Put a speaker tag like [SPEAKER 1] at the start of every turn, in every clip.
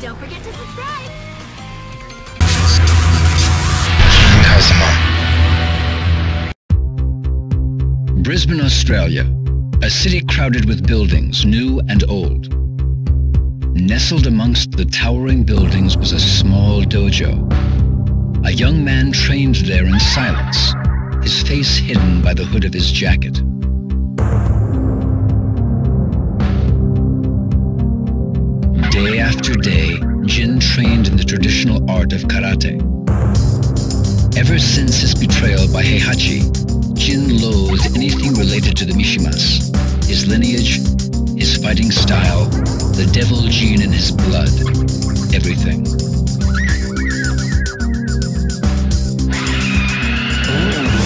[SPEAKER 1] Don't forget to subscribe.
[SPEAKER 2] Brisbane, Australia. A city crowded with buildings, new and old. Nestled amongst the towering buildings was a small dojo. A young man trained there in silence, his face hidden by the hood of his jacket. Art of karate. Ever since his betrayal by Heihachi, Jin loathed anything related to the Mishimas. His lineage, his fighting style, the devil gene in his blood, everything.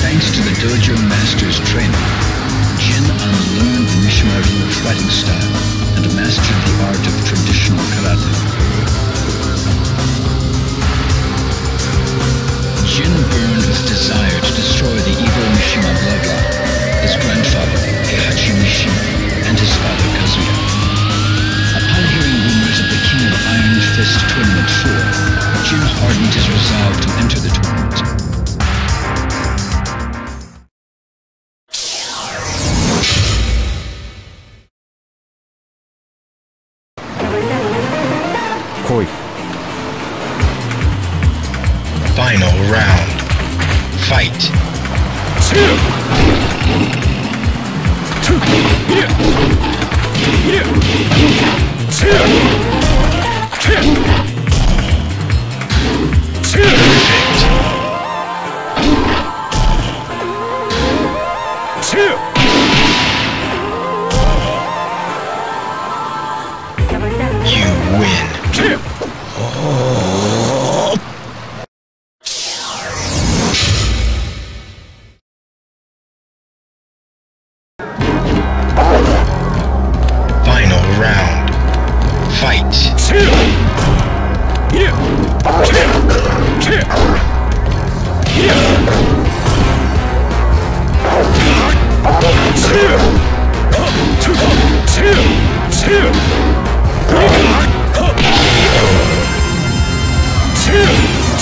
[SPEAKER 2] Thanks to the dojo master's training, Jin unlearned the Mishima fighting style and mastered the art of traditional karate. Jin burned with desire to destroy the evil Mishima bloodline, his grandfather, Heihachi Mishima, and his father, Kazuya. Upon hearing rumors of the King of Iron Fist Tournament 4, Jin hardened his resolve to enter the tournament.
[SPEAKER 3] Perfect.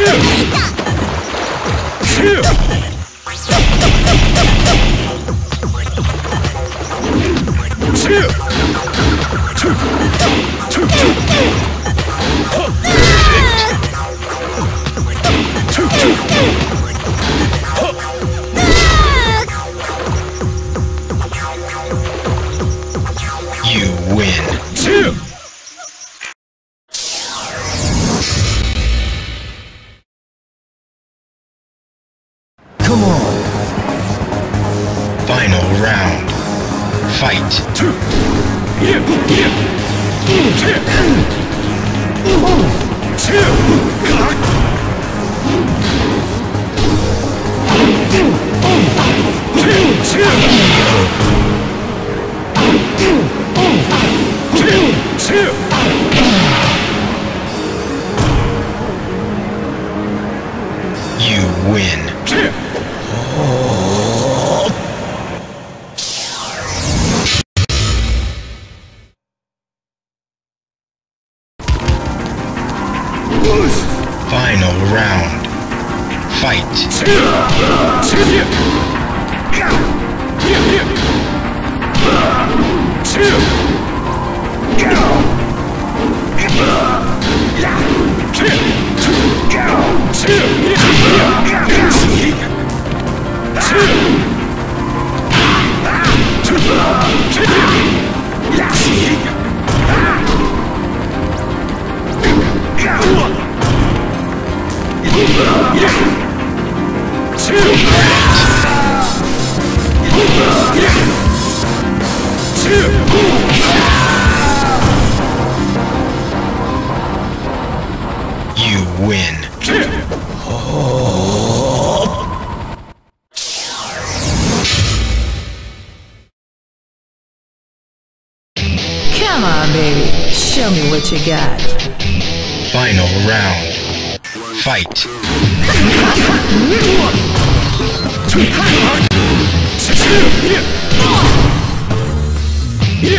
[SPEAKER 3] You Final round. Fight.
[SPEAKER 1] Two! What you got.
[SPEAKER 3] Final round. Fight. You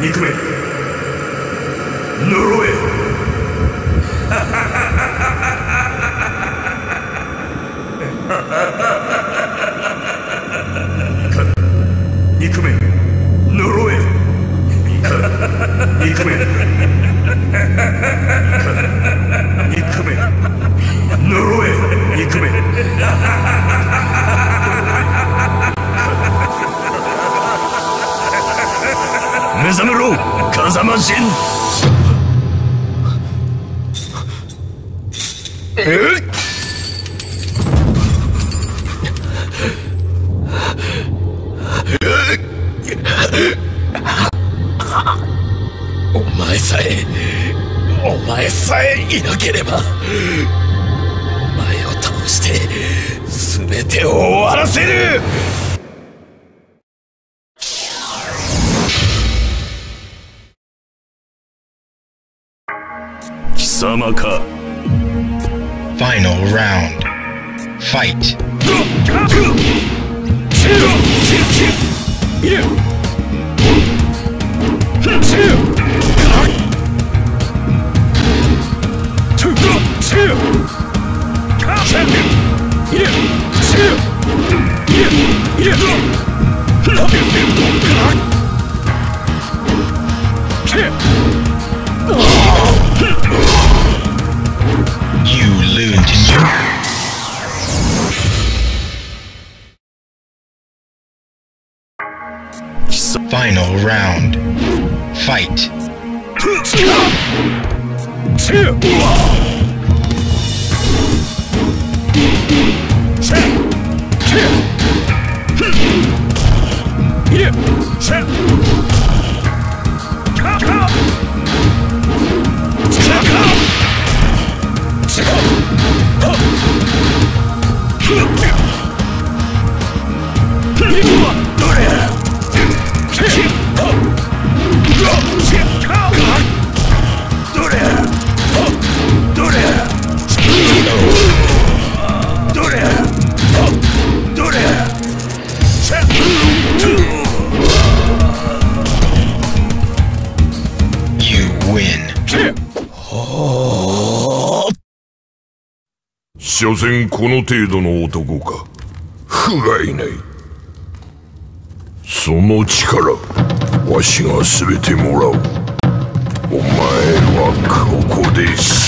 [SPEAKER 4] 憎め風間陣え？お前さえお前さえいなければお前を倒して全てを終わらせる。様か
[SPEAKER 3] Final round. Fight. You final round. Fight.
[SPEAKER 5] 所詮この程度の男か。不甲斐ない。その力わしが全てもらう。お前はここで死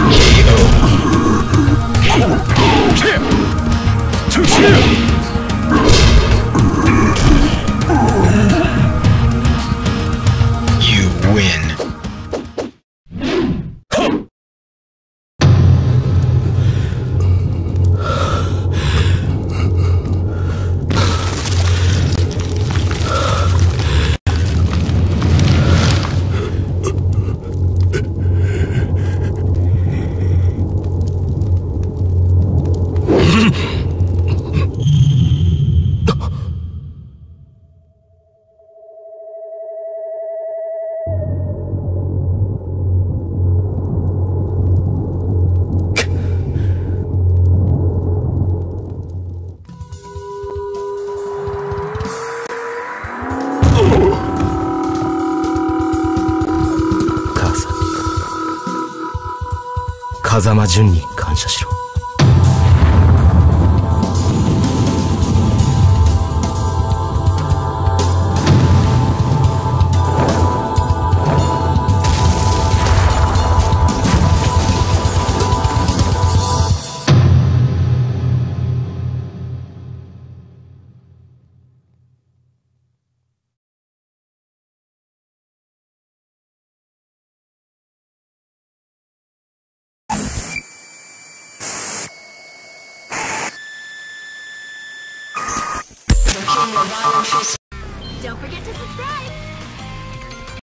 [SPEAKER 6] 風間淳に感謝しろ。